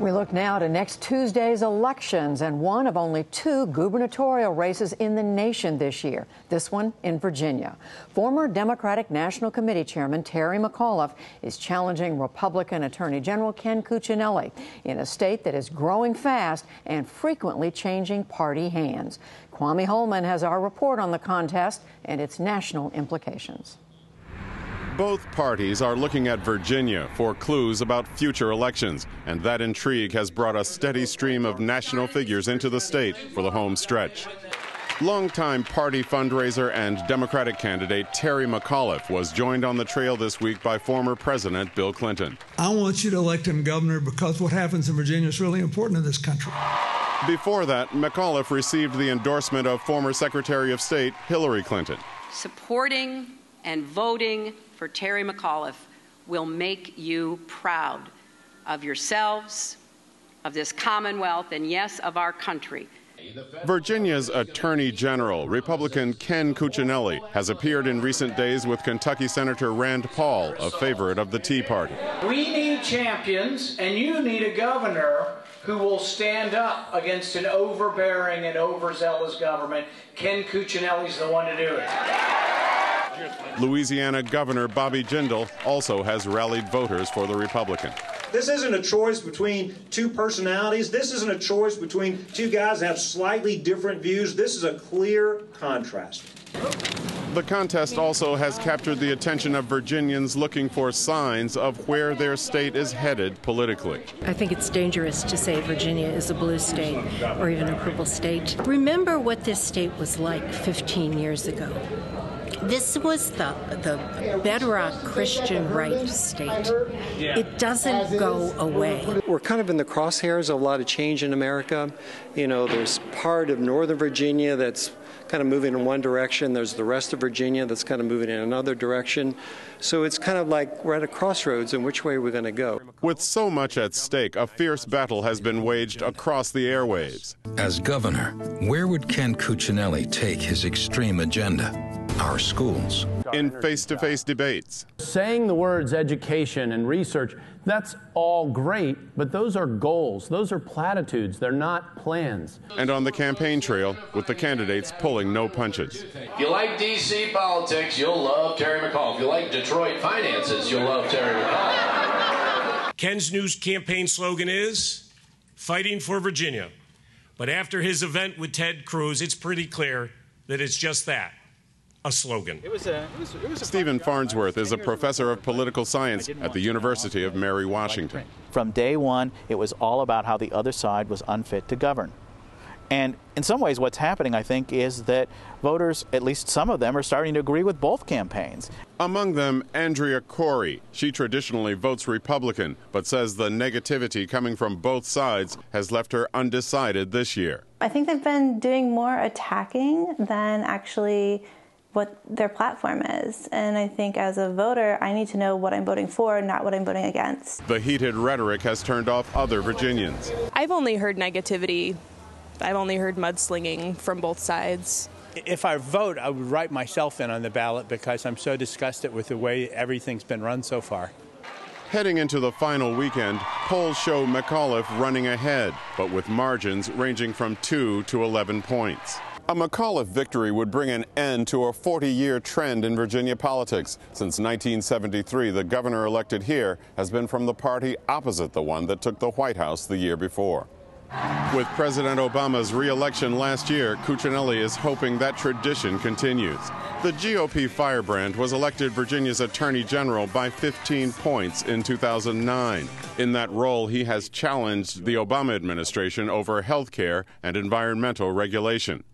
We look now to next Tuesday's elections and one of only two gubernatorial races in the nation this year, this one in Virginia. Former Democratic National Committee Chairman Terry McAuliffe is challenging Republican Attorney General Ken Cuccinelli in a state that is growing fast and frequently changing party hands. Kwame Holman has our report on the contest and its national implications. Both parties are looking at Virginia for clues about future elections, and that intrigue has brought a steady stream of national figures into the state for the home stretch. Longtime party fundraiser and Democratic candidate Terry McAuliffe was joined on the trail this week by former President Bill Clinton. I want you to elect him governor because what happens in Virginia is really important to this country. Before that, McAuliffe received the endorsement of former Secretary of State Hillary Clinton. Supporting and voting for Terry McAuliffe will make you proud of yourselves, of this Commonwealth, and yes, of our country. Virginia's Attorney General, Republican Ken Cuccinelli, has appeared in recent days with Kentucky Senator Rand Paul, a favorite of the Tea Party. We need champions, and you need a governor who will stand up against an overbearing and overzealous government. Ken Cuccinelli's the one to do it. Louisiana Governor Bobby Jindal also has rallied voters for the Republican. This isn't a choice between two personalities. This isn't a choice between two guys that have slightly different views. This is a clear contrast. The contest also has captured the attention of Virginians looking for signs of where their state is headed politically. I think it's dangerous to say Virginia is a blue state or even a purple state. Remember what this state was like 15 years ago. This was the, the bedrock Christian right state. It doesn't go away. We're kind of in the crosshairs of a lot of change in America. You know, there's part of Northern Virginia that's kind of moving in one direction. There's the rest of Virginia that's kind of moving in another direction. So it's kind of like we're at a crossroads in which way we're going to go. With so much at stake, a fierce battle has been waged across the airwaves. As governor, where would Ken Cuccinelli take his extreme agenda? Our schools. In face to face debates. Saying the words education and research, that's all great, but those are goals. Those are platitudes. They're not plans. And on the campaign trail, with the candidates pulling no punches. If you like D.C. politics, you'll love Terry McAuliffe. If you like Detroit finances, you'll love Terry McAuliffe. Ken's news campaign slogan is Fighting for Virginia. But after his event with Ted Cruz, it's pretty clear that it's just that a slogan. It was a, it was, it was a Stephen Farnsworth is a professor of political science at the University of Mary Washington. From day one, it was all about how the other side was unfit to govern. And in some ways, what's happening, I think, is that voters, at least some of them, are starting to agree with both campaigns. Among them, Andrea Corey. She traditionally votes Republican, but says the negativity coming from both sides has left her undecided this year. I think they've been doing more attacking than actually what their platform is. And I think as a voter, I need to know what I'm voting for, not what I'm voting against. The heated rhetoric has turned off other Virginians. I've only heard negativity. I've only heard mudslinging from both sides. If I vote, I would write myself in on the ballot because I'm so disgusted with the way everything's been run so far. Heading into the final weekend, polls show McAuliffe running ahead, but with margins ranging from 2 to 11 points. A McAuliffe victory would bring an end to a 40-year trend in Virginia politics. Since 1973, the governor elected here has been from the party opposite the one that took the White House the year before. With President Obama's reelection last year, Cuccinelli is hoping that tradition continues. The GOP firebrand was elected Virginia's Attorney General by 15 points in 2009. In that role, he has challenged the Obama administration over health care and environmental regulation.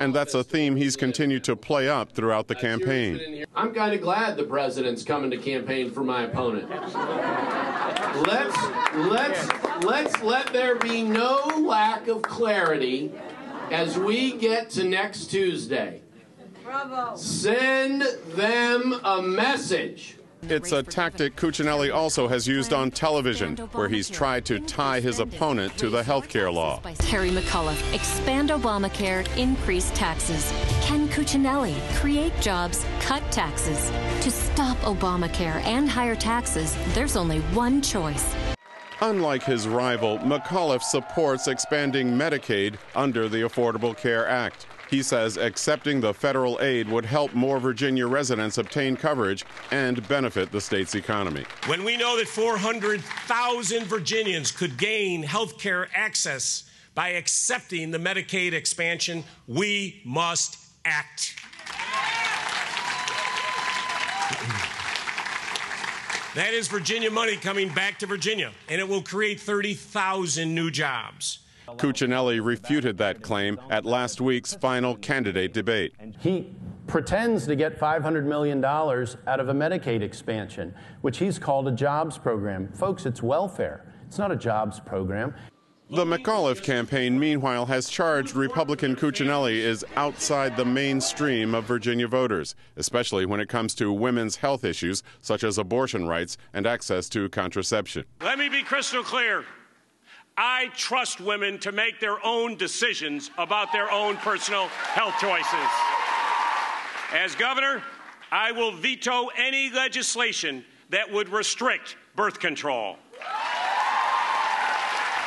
And that's a theme he's continued to play up throughout the campaign. I'm kind of glad the president's coming to campaign for my opponent. Let's let's let's let there be no lack of clarity as we get to next Tuesday. Bravo. Send them a message. It's a tactic Cuccinelli also has used on television, where he's tried to tie his opponent to the health care law. Terry McAuliffe, expand Obamacare, increase taxes. Ken Cuccinelli, create jobs, cut taxes. To stop Obamacare and higher taxes, there's only one choice. Unlike his rival, McAuliffe supports expanding Medicaid under the Affordable Care Act. He says accepting the federal aid would help more Virginia residents obtain coverage and benefit the state's economy. When we know that 400,000 Virginians could gain health care access by accepting the Medicaid expansion, we must act. That is Virginia money coming back to Virginia, and it will create 30,000 new jobs. Cuccinelli refuted that claim at last week's final candidate debate. He pretends to get $500 million out of a Medicaid expansion, which he's called a jobs program. Folks, it's welfare. It's not a jobs program. The McAuliffe campaign, meanwhile, has charged Republican Cuccinelli is outside the mainstream of Virginia voters, especially when it comes to women's health issues such as abortion rights and access to contraception. Let me be crystal clear. I trust women to make their own decisions about their own personal health choices. As governor, I will veto any legislation that would restrict birth control.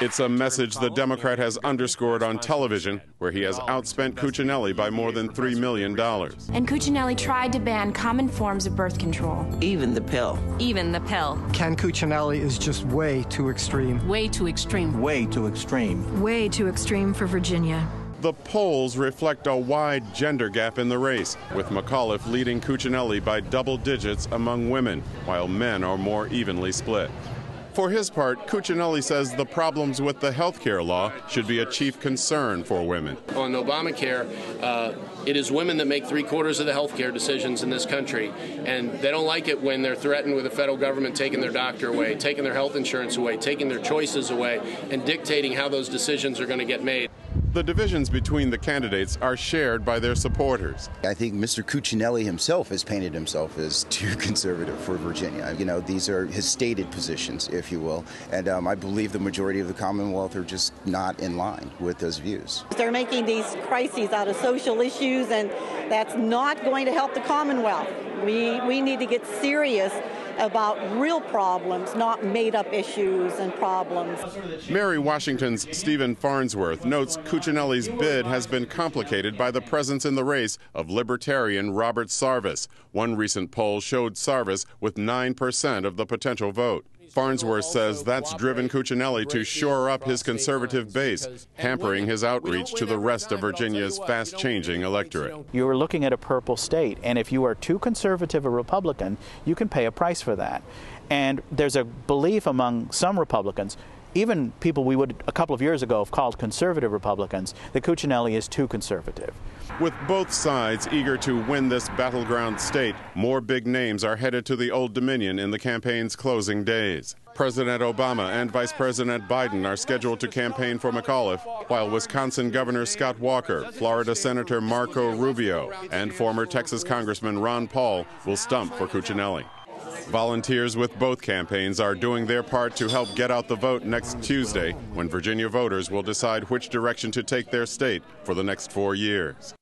It's a message the Democrat has underscored on television, where he has outspent Cuccinelli by more than $3 million. And Cuccinelli tried to ban common forms of birth control. Even the pill. Even the pill. Ken Cuccinelli is just way too extreme. Way too extreme. Way too extreme. Way too extreme for Virginia. The polls reflect a wide gender gap in the race, with McAuliffe leading Cuccinelli by double digits among women, while men are more evenly split. For his part, Cuccinelli says the problems with the health care law should be a chief concern for women. On Obamacare, uh, it is women that make three quarters of the health care decisions in this country, and they don't like it when they're threatened with the federal government taking their doctor away, taking their health insurance away, taking their choices away, and dictating how those decisions are going to get made. The divisions between the candidates are shared by their supporters. I think Mr. Cuccinelli himself has painted himself as too conservative for Virginia. You know, these are his stated positions, if you will, and um, I believe the majority of the Commonwealth are just not in line with those views. They're making these crises out of social issues, and that's not going to help the Commonwealth. We, we need to get serious about real problems, not made up issues and problems. Mary Washington's Stephen Farnsworth notes Cuccinelli's bid has been complicated by the presence in the race of libertarian Robert Sarvis. One recent poll showed Sarvis with 9% of the potential vote. Farnsworth says that's driven Cuccinelli to shore up his conservative base, hampering his outreach to the rest of Virginia's fast changing electorate. You are looking at a purple state, and if you are too conservative a Republican, you can pay a price for that. And there's a belief among some Republicans even people we would a couple of years ago have called conservative Republicans, that Cuccinelli is too conservative. With both sides eager to win this battleground state, more big names are headed to the Old Dominion in the campaign's closing days. President Obama and Vice President Biden are scheduled to campaign for McAuliffe, while Wisconsin Governor Scott Walker, Florida Senator Marco Rubio, and former Texas Congressman Ron Paul will stump for Cuccinelli. Volunteers with both campaigns are doing their part to help get out the vote next Tuesday when Virginia voters will decide which direction to take their state for the next four years.